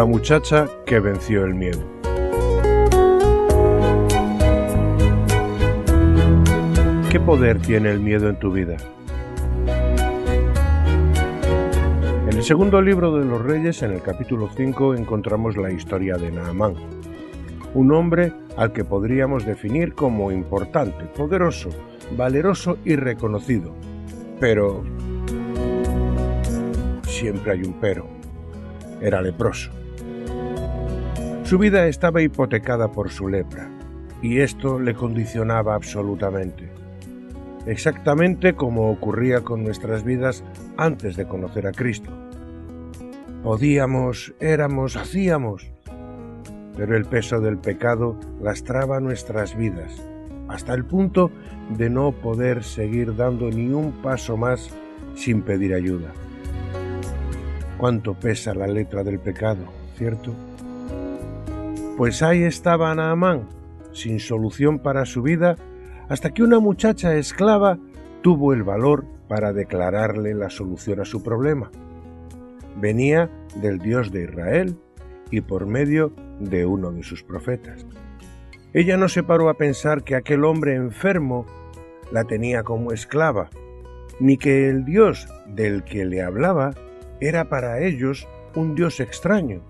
La muchacha que venció el miedo. ¿Qué poder tiene el miedo en tu vida? En el segundo libro de los Reyes, en el capítulo 5, encontramos la historia de Naamán, un hombre al que podríamos definir como importante, poderoso, valeroso y reconocido. Pero siempre hay un pero. Era leproso. Su vida estaba hipotecada por su lepra, y esto le condicionaba absolutamente. Exactamente como ocurría con nuestras vidas antes de conocer a Cristo. Podíamos, éramos, hacíamos, pero el peso del pecado lastraba nuestras vidas, hasta el punto de no poder seguir dando ni un paso más sin pedir ayuda. ¿Cuánto pesa la letra del pecado, cierto? Pues ahí estaba Naamán, sin solución para su vida, hasta que una muchacha esclava tuvo el valor para declararle la solución a su problema. Venía del Dios de Israel y por medio de uno de sus profetas. Ella no se paró a pensar que aquel hombre enfermo la tenía como esclava, ni que el Dios del que le hablaba era para ellos un Dios extraño,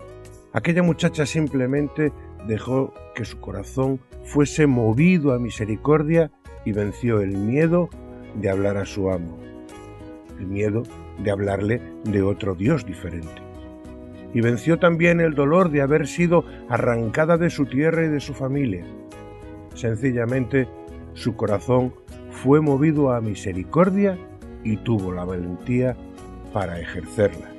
Aquella muchacha simplemente dejó que su corazón fuese movido a misericordia y venció el miedo de hablar a su amo, el miedo de hablarle de otro Dios diferente. Y venció también el dolor de haber sido arrancada de su tierra y de su familia. Sencillamente, su corazón fue movido a misericordia y tuvo la valentía para ejercerla.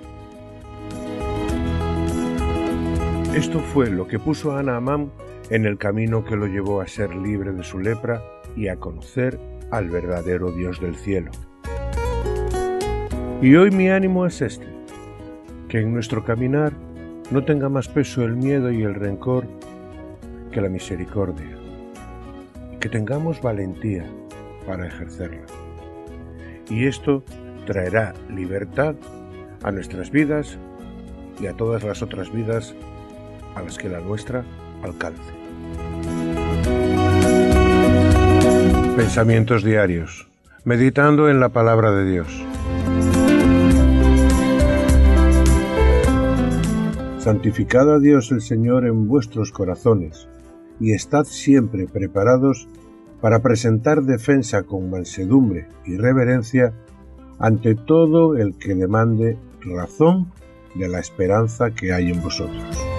Esto fue lo que puso a Naamán en el camino que lo llevó a ser libre de su lepra y a conocer al verdadero Dios del cielo. Y hoy mi ánimo es este, que en nuestro caminar no tenga más peso el miedo y el rencor que la misericordia, y que tengamos valentía para ejercerla. Y esto traerá libertad a nuestras vidas y a todas las otras vidas a las que la nuestra alcance. Pensamientos diarios. Meditando en la palabra de Dios. Santificad a Dios el Señor en vuestros corazones, y estad siempre preparados para presentar defensa con mansedumbre y reverencia ante todo el que demande razón de la esperanza que hay en vosotros.